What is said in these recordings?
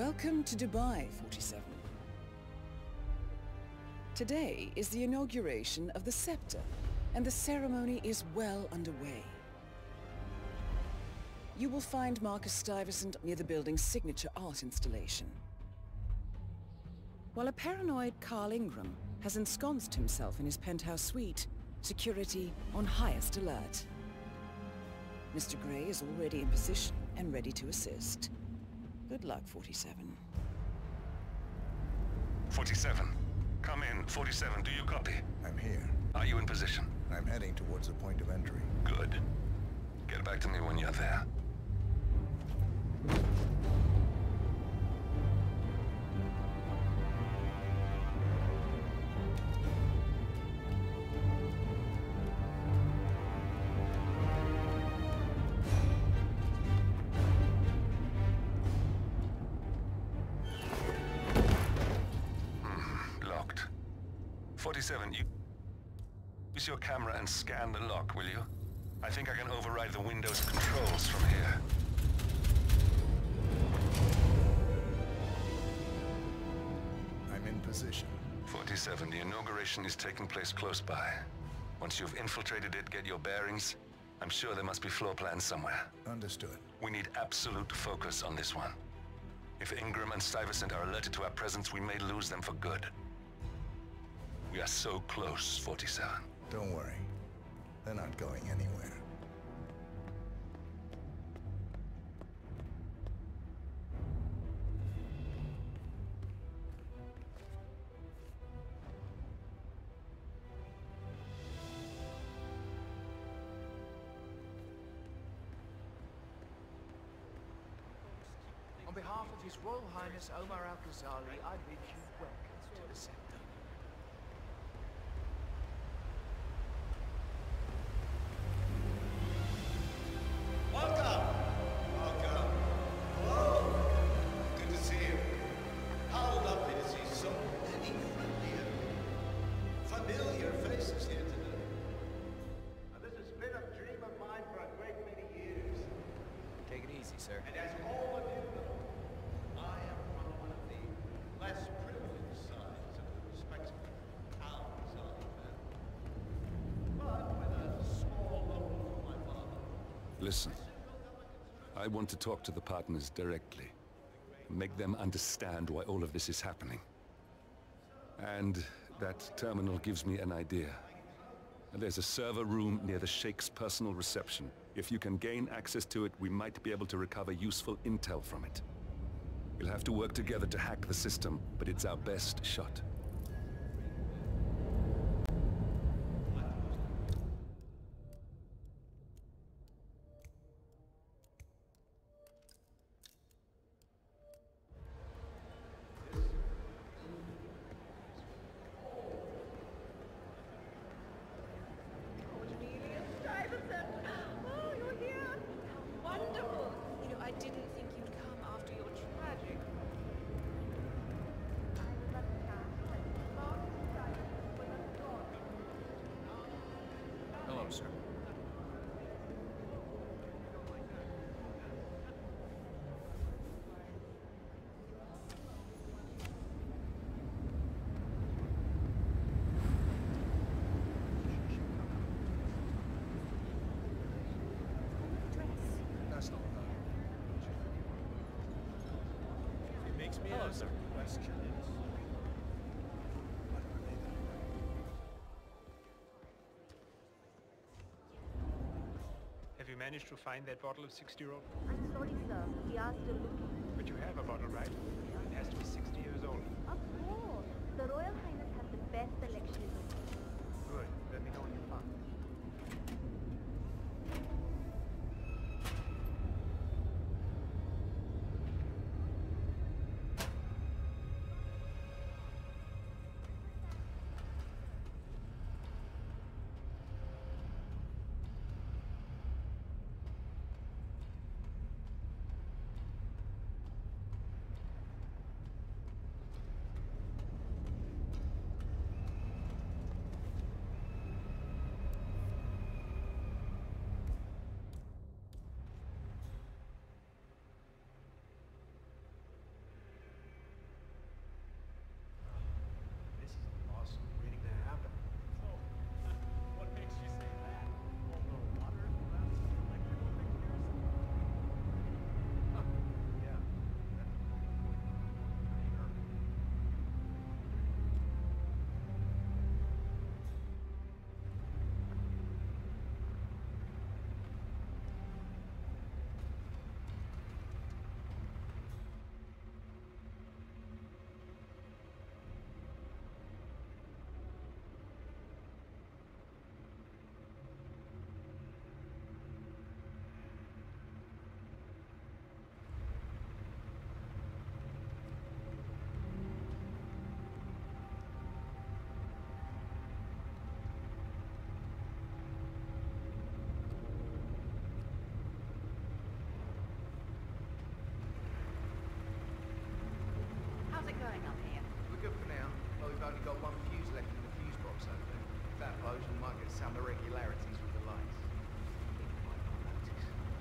Welcome to Dubai, 47. Today is the inauguration of the scepter, and the ceremony is well underway. You will find Marcus Stuyvesant near the building's signature art installation. While a paranoid Carl Ingram has ensconced himself in his penthouse suite, security on highest alert. Mr. Grey is already in position and ready to assist. Good luck, 47. 47. Come in. 47, do you copy? I'm here. Are you in position? I'm heading towards the point of entry. Good. Get back to me when you're there. Is taking place close by. Once you've infiltrated it, get your bearings. I'm sure there must be floor plans somewhere. Understood. We need absolute focus on this one. If Ingram and Stuyvesant are alerted to our presence, we may lose them for good. We are so close, 47. Don't worry. They're not going anywhere. Omar Al-Ghazali, I bid you Listen. I want to talk to the partners directly. Make them understand why all of this is happening. And that terminal gives me an idea. There's a server room near the Sheikh's personal reception. If you can gain access to it, we might be able to recover useful intel from it. We'll have to work together to hack the system, but it's our best shot. Cornelia Stuyvesant! Oh, you're here! How wonderful! You know, I didn't think you'd come after your tragic... Hello, sir. That's not. It makes me ask the question managed to find that bottle of 60-year-old? I'm sorry, sir. We are still looking. But you have a bottle, right? It has to be 60 years old. Of course. The Royal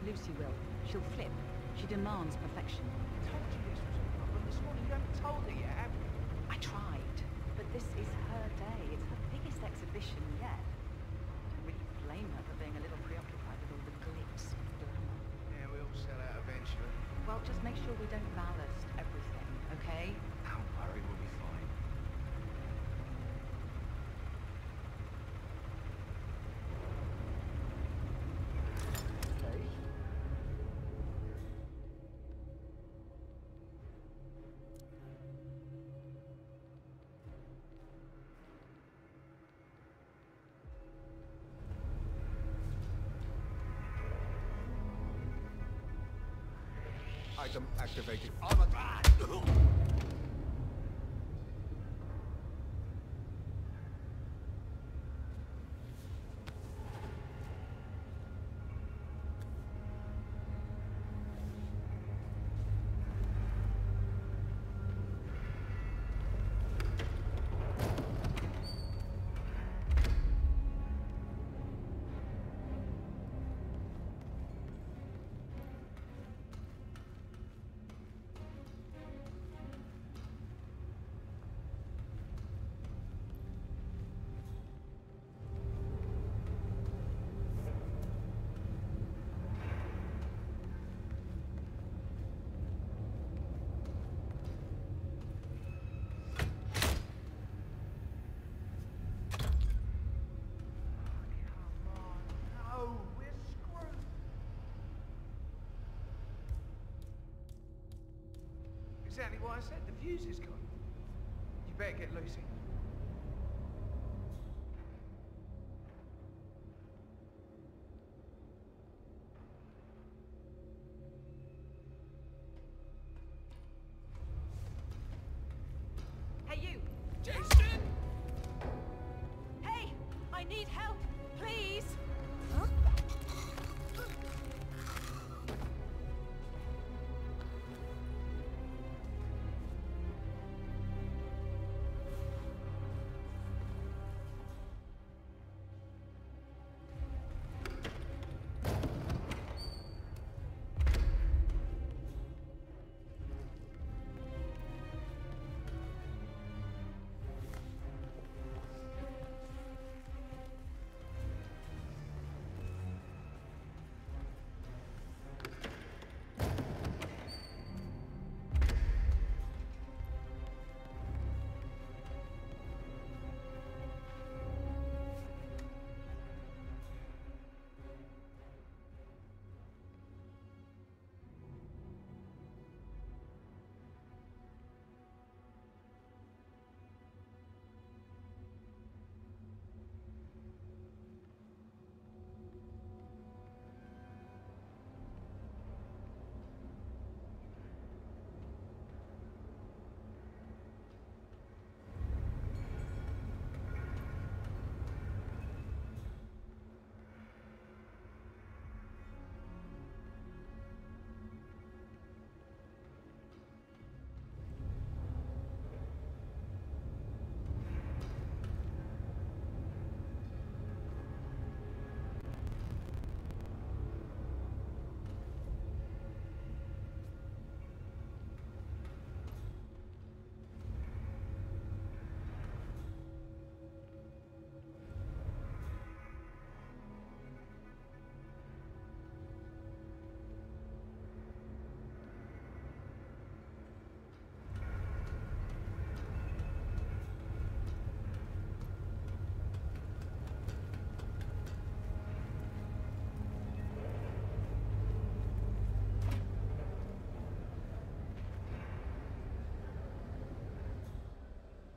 Lucy will. She'll flip. She demands perfection. I told you this was a problem this morning. You haven't told her yet, have you? I tried, but this is her day. It's her biggest exhibition yet. Don't really blame her for being a little preoccupied with all the glitz and glamour. Yeah, we'll sell out eventually. Well, just make sure we don't ballast everything, okay? Item activated. Armor. Exactly what I said. The fuse is gone. You better get Lucy.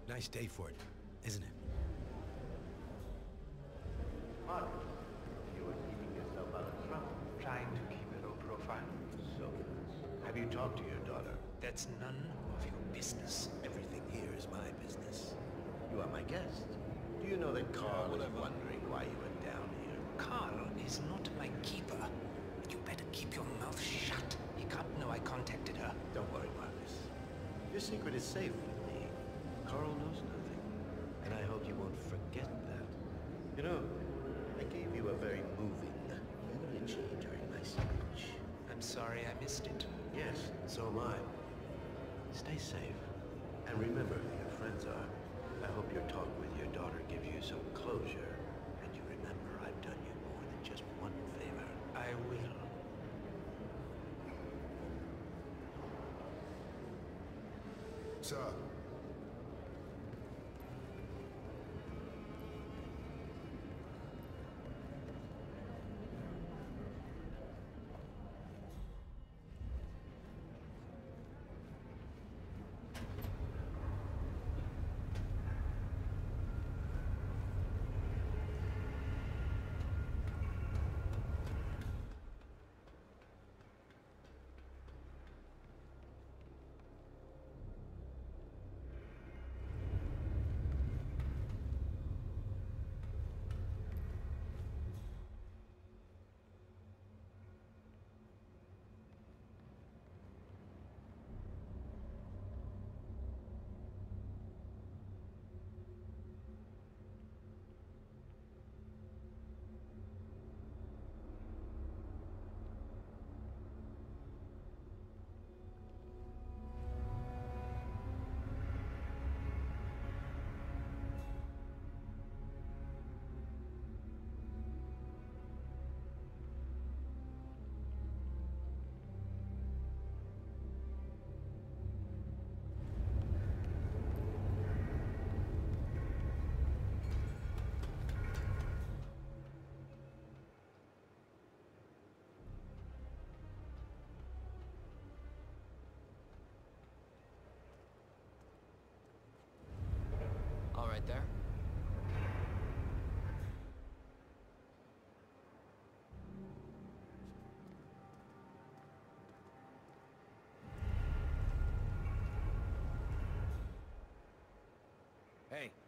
Nice day for it, isn't it? Mark, you are keeping yourself out of trouble. Trying to keep a low profile. So, have you talked to your daughter? That's none of your business. Everything here is my business. You are my guest. Do you know that Carl is wondering why you are down here? Carl is not my keeper. You better keep your mouth shut. He can't know I contacted her. Don't worry, Marcus. Your secret is safe with me. Carl knows nothing. And I hope you won't forget that. You know, I gave you a very moving eulogy during my speech. I'm sorry I missed it. Yes, so am I. Stay safe. And remember who your friends are. I hope your talk with your daughter gives you some closure. And you remember I've done you more than just one favor. I will. Sir.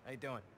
How you doing?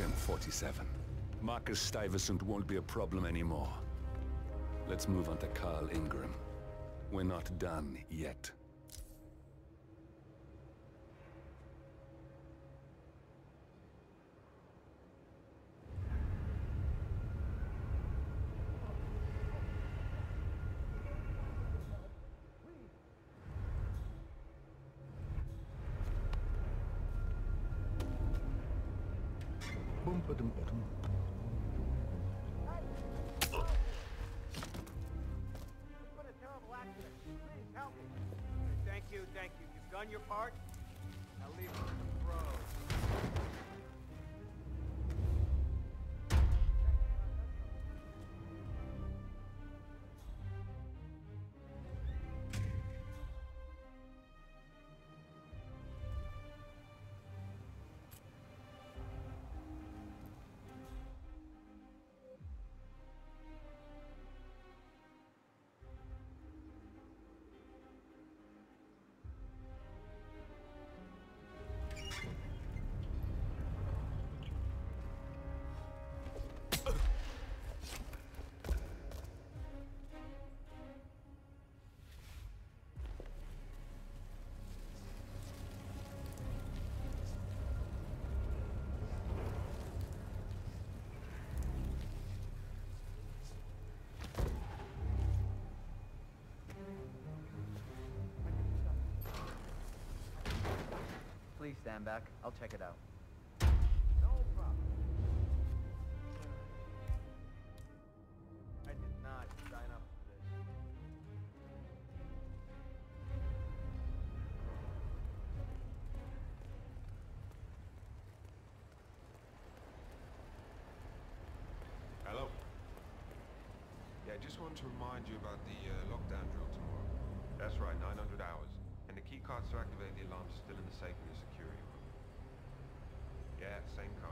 You got him, 47. Marcus Stuyvesant won't be a problem anymore. Let's move on to Carl Ingram. We're not done yet. Done your part. Now leave it stand back. I'll check it out. No problem. I did not sign up for this. Hello. Yeah, I just wanted to remind you about the uh, lockdown drill tomorrow. That's right, 900 hours. And the key cards to activate the alarm are still in the safe in your security room. Yeah, same code.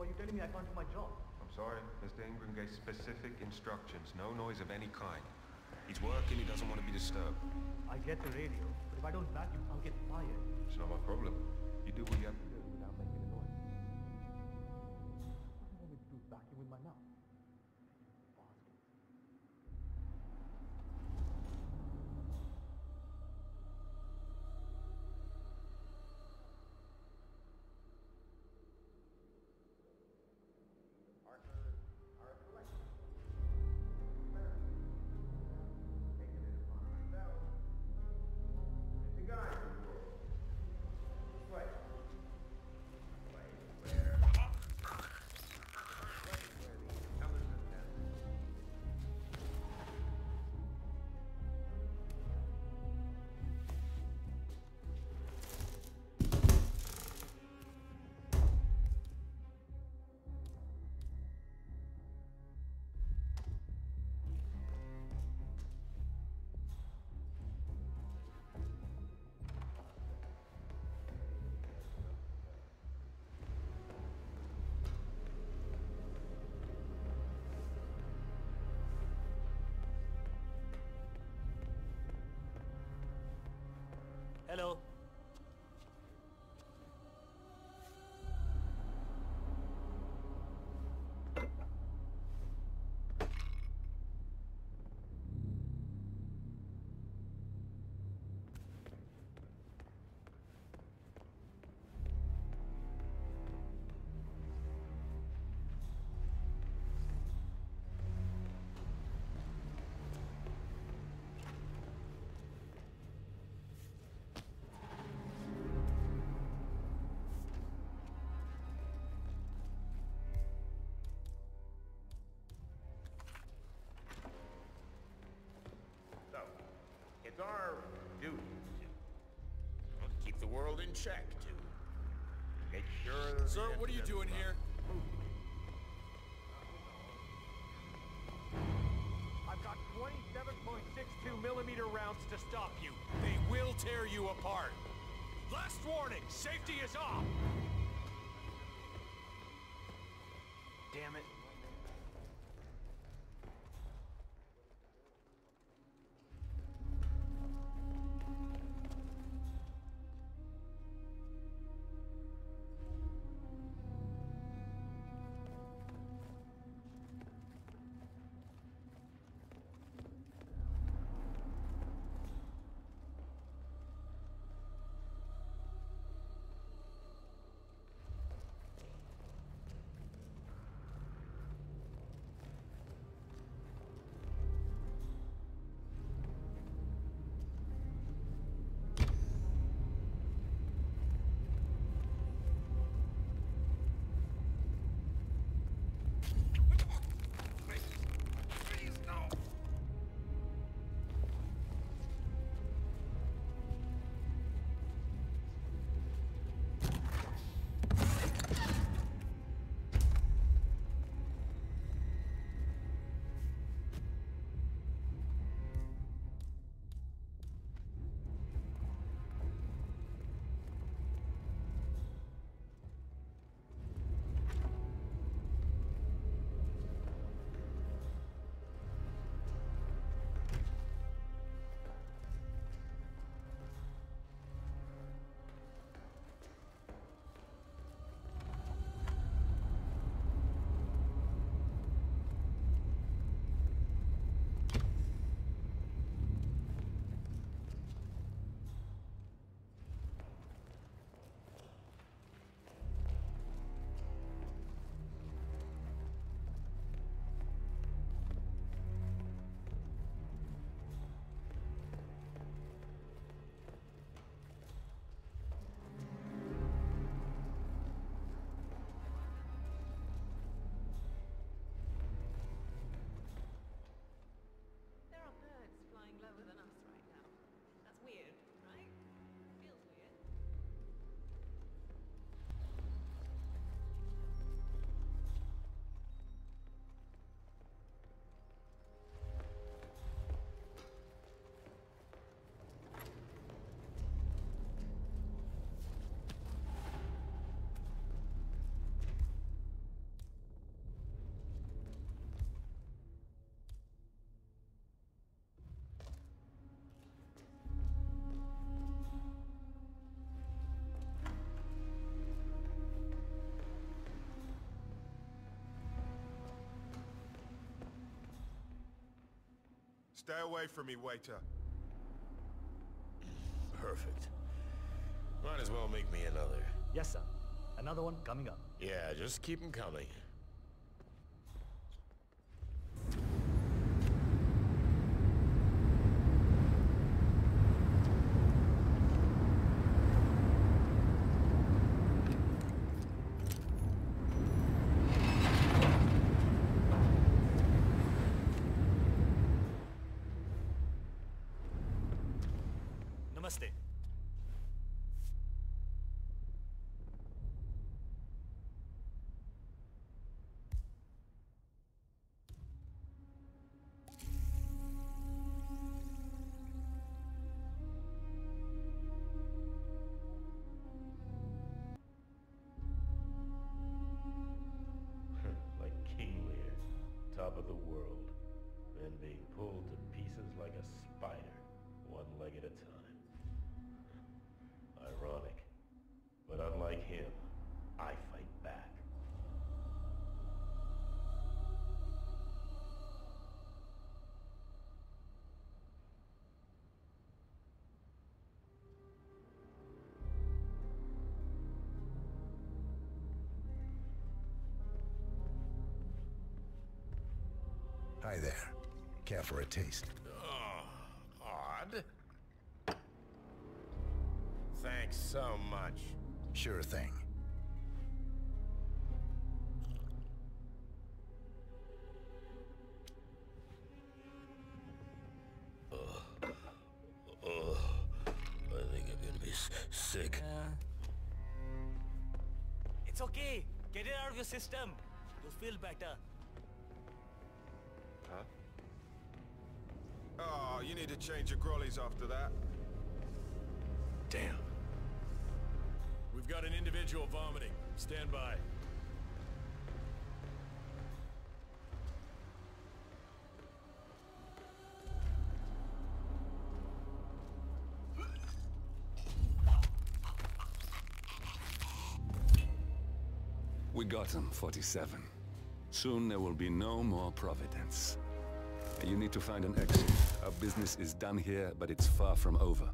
So are you telling me I can't do my job? I'm sorry, Mr. Ingram gave specific instructions. No noise of any kind. He's working, he doesn't want to be disturbed. I get the radio, but if I don't vacuum, I'll get fired. It's not my problem. You do what you have to do. Hello. Our duty to well, keep the world in check, to Make sure. Sir, what are you doing here? I've got 27.62 millimeter rounds to stop you. They will tear you apart. Last warning, safety is off. Damn it. Stay away from me, waiter. Perfect. Might as well make me another. Yes, sir. Another one coming up. Yeah, just keep them coming. Being pulled to pieces like a spider, one leg at a time. Ironic. But unlike him, I fight back. Hi there. Care for a taste? Oh, odd. Thanks so much. Sure thing. Ugh. I think I'm gonna be s- sick. It's okay. Get it out of your system. You'll feel better. Oh, you need to change your grollies after that. Damn. We've got an individual vomiting. Stand by. We got him, 47. Soon there will be no more Providence. You need to find an exit. Our business is done here, but it's far from over.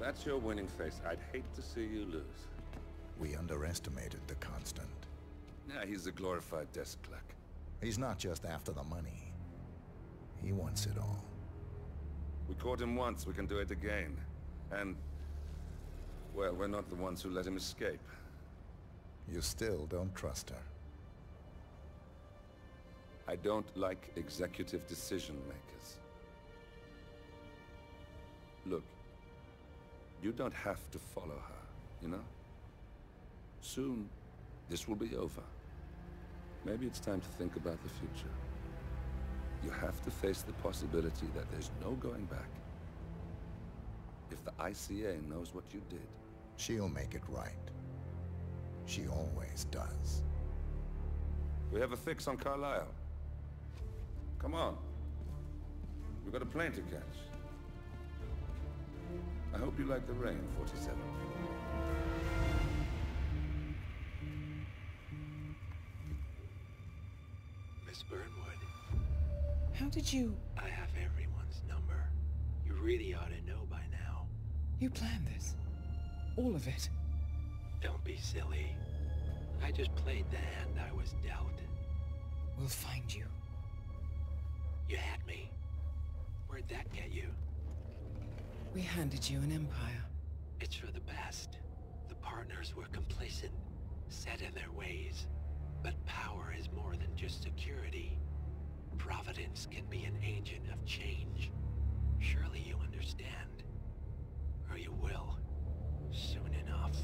That's your winning face, I'd hate to see you lose. We underestimated the Constant. Yeah, he's a glorified desk clerk. He's not just after the money. He wants it all. We caught him once, we can do it again. And... Well, we're not the ones who let him escape. You still don't trust her. I don't like executive decision makers. Look, you don't have to follow her, you know? Soon, this will be over. Maybe it's time to think about the future. You have to face the possibility that there's no going back. If the ICA knows what you did... She'll make it right. She always does. We have a fix on Carlisle. Come on. We've got a plane to catch. I hope you like the rain, 47. Miss Burnwood, How did you... I have everyone's number. You really ought to know by now. You planned this? All of it? Don't be silly. I just played the hand I was dealt. We'll find you. You had me. Where'd that get you? We handed you an empire. It's for the best. The partners were complacent, set in their ways. But power is more than just security. Providence can be an agent of change. Surely you understand. Or you will. Soon enough.